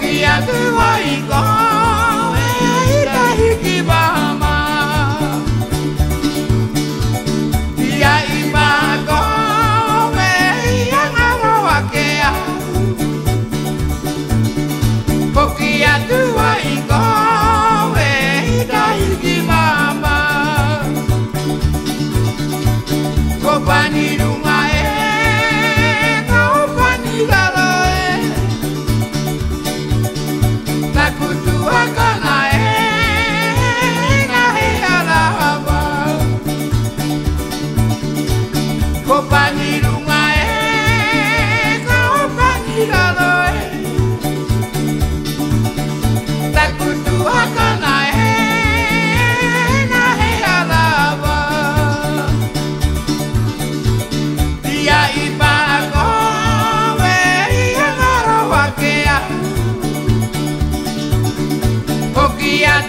kia te wai kai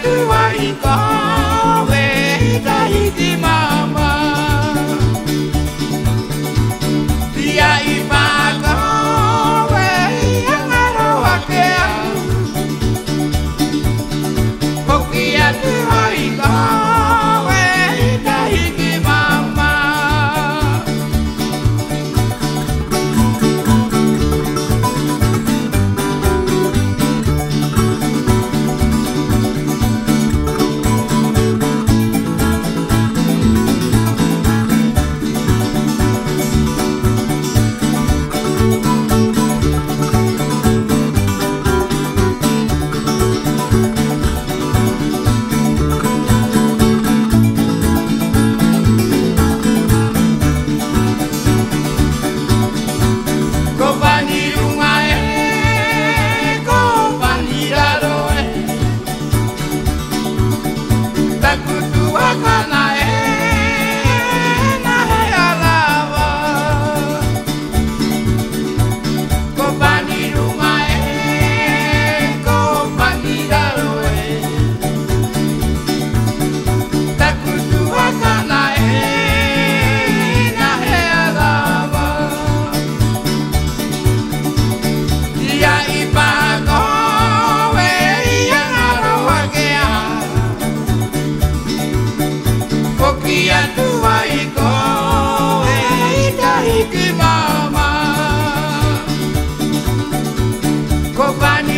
Hoki atu ai ko